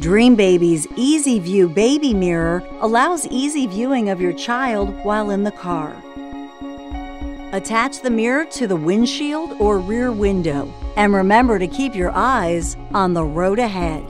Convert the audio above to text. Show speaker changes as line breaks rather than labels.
Dreambaby's Easy View Baby Mirror allows easy viewing of your child while in the car. Attach the mirror to the windshield or rear window, and remember to keep your eyes on the road ahead.